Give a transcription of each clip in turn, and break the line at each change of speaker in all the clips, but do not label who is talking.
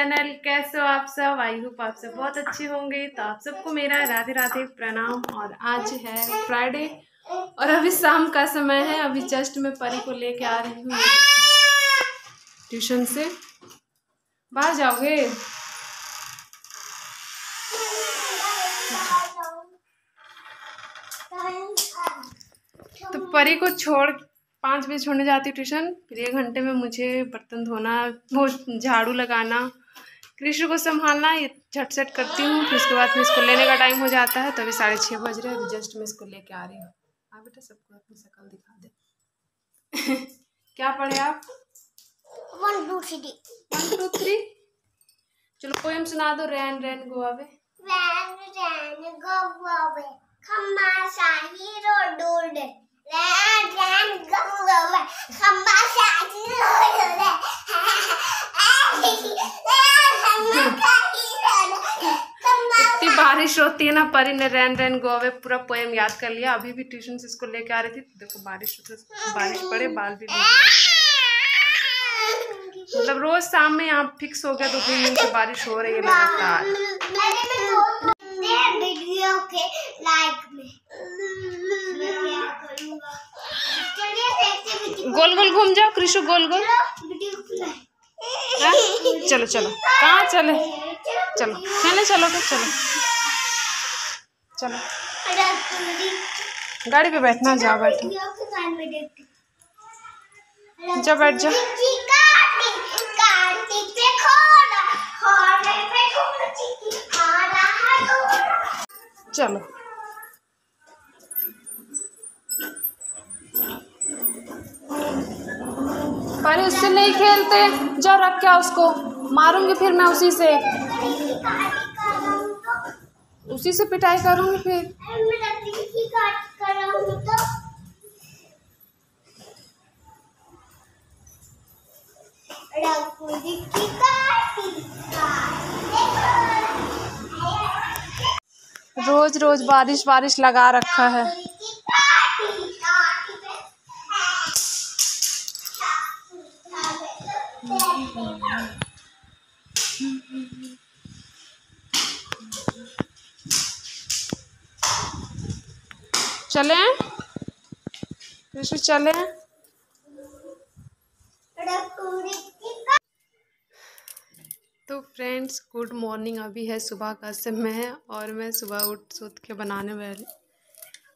Channel, कैसे हो आप सब? आई होप आप सब बहुत अच्छे होंगे। तो आप सबको मेरा राधे राधे प्रणाम। और आज है फ्राइडे और अभी शाम का समय है। अभी जस्ट मैं परी को लेके आ रही हूँ ट्यूशन से। बाहर जाओगे? तो परी को छोड़, पाँच बजे छोड़ने जाती ट्यूशन। फिर एक घंटे में मुझे बर्तन धोना, वो झाड़ू लगाना कृष्ण को संभालना ये झट सट करती हूँ फिर उसके बाद फिर इसको लेने का टाइम हो जाता है तो अभी साढ़े छः बज रहे हैं अभी जस्ट मैं इसको लेके आ रही हूँ हाँ बेटा सबको अपनी शक्ल दिखा दे क्या पढ़े आप
one two three
one two three चलो पोएम सुना दो रैन रैन गो अवे
रैन रैन गो अवे खम्मा शाही road road rain rain go away खम्मा शाही रोड रोड
इतनी बारिश होती है ना, परी ने रैन रैन गो अवे पूरा पोएम याद कर लिया। अभी भी ट्यूशन से इसको लेके आ रही थी। देखो, बारिश बारिश पड़े, बाल भी मतलब रोज शाम में यहाँ फिक्स हो गया दो तीन दिन से बारिश हो रही है लगातार। गोल गोल घूम जाओ, कृषु, गोल गोल। हाँ? चलो चलो। कहाँ चले? चलो। खेलने चलो तो चलो। चलो। गाड़ी पे बैठना, जाओ, बैठो। जाओ बैठ जाओ चलो। पर उससे नहीं खेलते। जाओ रख क्या उसको। मारूँगी फिर मैं उसी से। उसी से पिटाई करूँगी फिर। रोज रोज बारिश बारिश लगा रखा है। चले? कृष्ण चले? तो फ्रेंड्स गुड मॉर्निंग अभी है सुबह का समय और मैं सुबह उठ सोच के बनाने वाली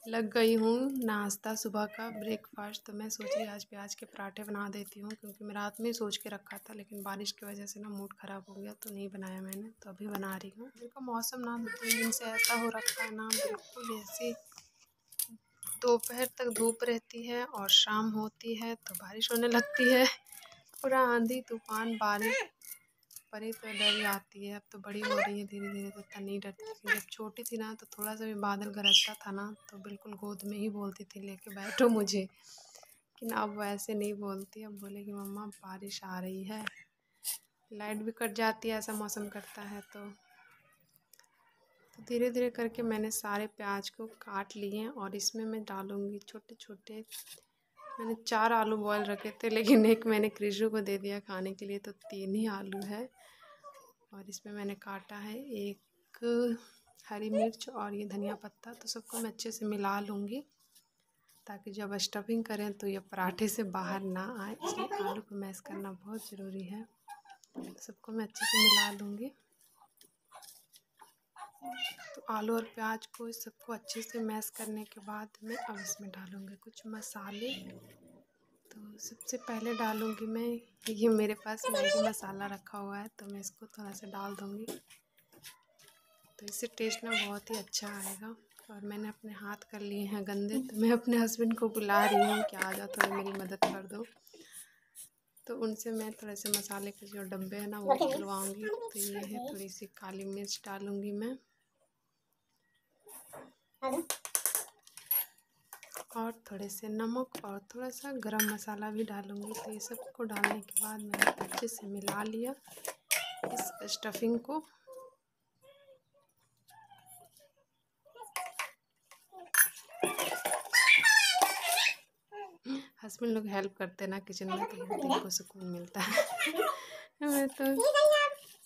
लग गई हूँ नाश्ता सुबह का ब्रेकफास्ट तो मैं सोच आज प्याज के पराठे बना देती हूँ क्योंकि मैं रात में सोच के रखा था, लेकिन बारिश की वजह से ना मूड ख़राब हो गया तो नहीं बनाया मैंने तो अभी बना रही हूँ। देखो मौसम ना दो तीन दिन से ऐसा हो रखा है ना, बिल्कुल ऐसे दोपहर तक धूप रहती है और शाम होती है तो बारिश होने लगती है। पूरा आंधी तूफ़ान बारिश परी तो डर आती है। अब तो बड़ी हो रही है धीरे धीरे तो इतना नहीं डरती जब छोटी थी ना तो थोड़ा सा भी बादल गरजता था ना तो बिल्कुल गोद में ही बोलती थी, लेके बैठो मुझे। लेकिन अब वैसे नहीं बोलती। अब बोले कि, मम्मा, बारिश आ रही है। लाइट भी कट जाती है ऐसा मौसम करता है तो तो धीरे धीरे करके मैंने सारे प्याज को काट लिए और इसमें मैं डालूँगी छोटे छोटे। मैंने चार आलू बॉयल रखे थे, लेकिन एक मैंने क्रिशु को दे दिया खाने के लिए तो तीन ही आलू है। और इसमें मैंने काटा है एक हरी मिर्च और ये धनिया पत्ता तो सबको मैं अच्छे से मिला लूँगी, ताकि जब स्टफिंग करें तो ये पराठे से बाहर ना आए। इसलिए आलू को मैश करना बहुत ज़रूरी है। सबको मैं अच्छे से मिला लूँगी। तो आलू और प्याज को सबको अच्छे से मैश करने के बाद मैं अब इसमें डालूँगी कुछ मसाले। तो सबसे पहले डालूँगी मैं ये मेरे पास मैगी मसाला रखा हुआ है तो मैं इसको थोड़ा सा डाल दूँगी। तो इससे टेस्ट ना बहुत ही अच्छा आएगा और मैंने अपने हाथ कर लिए हैं गंदे तो मैं अपने हस्बैंड को बुला रही हूँ कि आ जाओ थोड़ी मेरी मदद कर दो। तो उनसे मैं थोड़े से मसाले के जो डब्बे हैं ना वो निकलवाऊँगी तो ये है थोड़ी सी काली मिर्च डालूँगी मैं। और थोड़े से नमक और थोड़ा सा गरम मसाला भी डालूँगी। तो ये सबको डालने के बाद मैंने अच्छे से मिला लिया इस स्टफिंग को। हस्बैंड लोग हेल्प करते ना किचन में तो दिल को सुकून मिलता है। मैं तो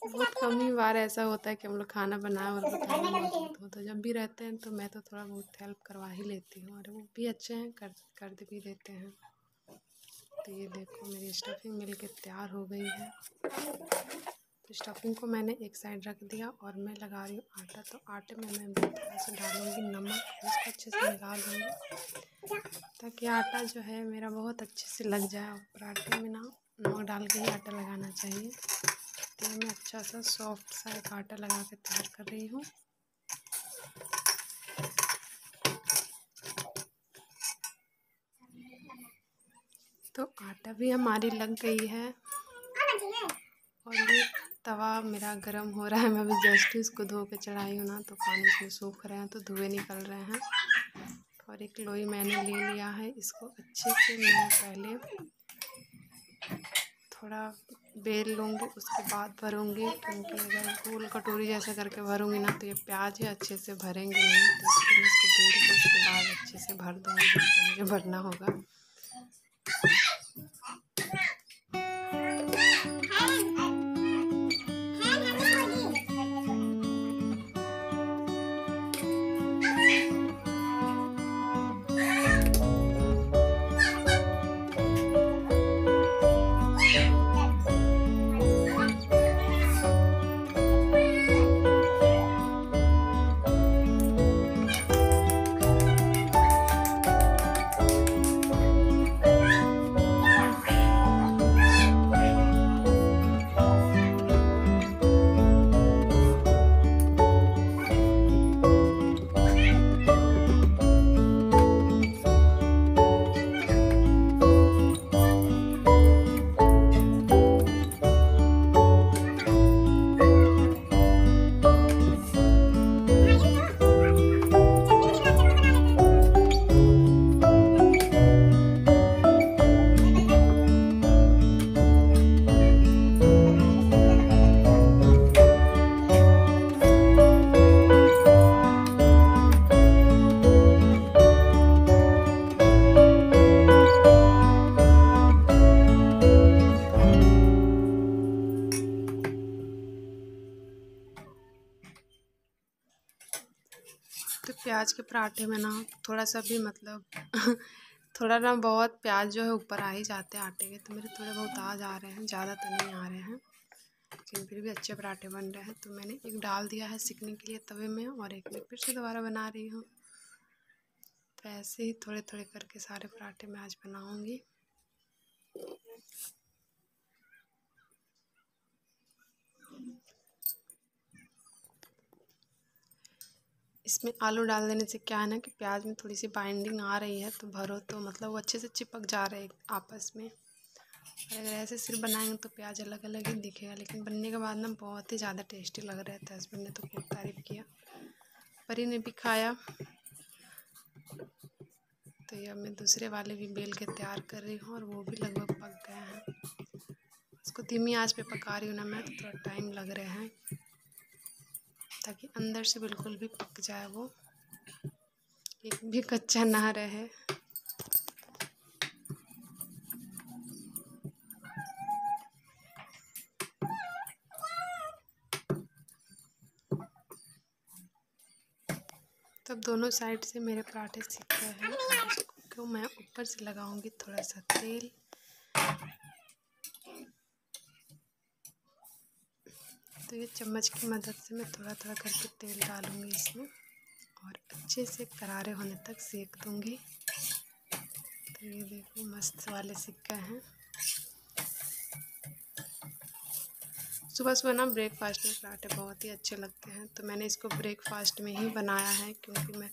बहुत कम ही बार ऐसा होता है कि हम लोग खाना बनाए और बताए तो जब भी रहते हैं तो मैं तो थोड़ा बहुत हेल्प करवा ही लेती हूँ और वो भी अच्छे हैं कर कर भी देते हैं। तो ये देखो मेरी स्टफिंग मिल के तैयार हो गई है। तो स्टफिंग को मैंने एक साइड रख दिया और मैं लगा रही हूँ आटा। तो आटे में मैं थोड़ा सा डालूँगी नमक उसको अच्छे से मिला लूँगी। ताकि आटा जो है मेरा बहुत अच्छे से लग जाए। और पराठे में ना नमक डाल के ही आटा लगाना चाहिए। तो मैं अच्छा सा सॉफ्ट सा एक आटा लगा के तैयार कर रही हूँ। तो आटा भी हमारी लग गई है। और ये तवा मेरा गर्म हो रहा है, मैं अभी जस्ट इसको धो के चढ़ाई हूँ ना तो पानी इसमें सूख रहे हैं तो धुएँ निकल रहे हैं। और एक लोई मैंने ले लिया है, इसको अच्छे से मैं पहले थोड़ा बेल लूँगी, उसके बाद भरूँगी, क्योंकि अगर गोल कटोरी जैसे करके भरूँगी ना तो ये प्याज ही अच्छे से भरेंगे नहीं तो इसलिए इसको बेल के उसके बाद अच्छे से भर दूँगी मुझे भरना होगा। तो प्याज के पराठे में ना थोड़ा सा भी मतलब थोड़ा ना बहुत प्याज जो है ऊपर आ ही जाते हैं आटे के तो मेरे थोड़े बहुत आ जा रहे हैं, ज़्यादा तो नहीं आ रहे हैं। लेकिन फिर भी अच्छे पराठे बन रहे हैं तो मैंने एक डाल दिया है सीखने के लिए तवे में और एक मैं फिर से दोबारा बना रही हूँ। तो ऐसे ही थोड़े थोड़े करके सारे पराठे मैं आज बनाऊँगी। इसमें आलू डाल देने से क्या है ना कि प्याज में थोड़ी सी बाइंडिंग आ रही है तो भरो तो मतलब वो अच्छे से चिपक जा रहे हैं आपस में। अगर ऐसे सिर्फ़ बनाएँगे तो प्याज अलग अलग ही दिखेगा, लेकिन बनने के बाद ना बहुत ही ज़्यादा टेस्टी लग रहा था हस्बैंड ने तो खूब तारीफ़ किया। परी ने भी खाया। तो ये मैं दूसरे वाले भी बेल के तैयार कर रही हूँ और वो भी लगभग पक गए हैं। उसको धीमी आँच पे पका रही हूँ ना मैं तो थोड़ा टाइम लग रहा है। ताकि अंदर से बिल्कुल भी पक जाए वो। एक भी कच्चा ना रहे। तब दोनों साइड से मेरे पराठे सीख गए हैं। इसको मैं ऊपर से लगाऊँगी थोड़ा सा तेल? तो ये चम्मच की मदद से मैं थोड़ा थोड़ा करके तेल डालूँगी इसमें और अच्छे से करारे होने तक सेक दूँगी। तो ये देखो मस्त वाले सिक्का हैं। सुबह सुबह ना ब्रेकफास्ट में पराठे बहुत ही अच्छे लगते हैं। तो मैंने इसको ब्रेकफास्ट में ही बनाया है क्योंकि मैं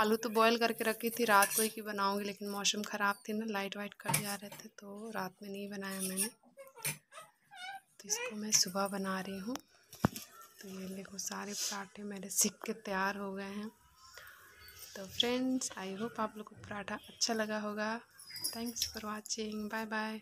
आलू तो बॉईल करके रखी थी, रात को ही की बनाऊँगी, लेकिन मौसम ख़राब थी ना लाइट वाइट कट जा रहे थे तो रात में नहीं बनाया मैंने। तो इसको मैं सुबह बना रही हूँ। तो ये देखो, सारे पराठे मेरे सीख के तैयार हो गए हैं। तो फ्रेंड्स आई होप आप लोग को पराठा अच्छा लगा होगा। Thanks for watching bye bye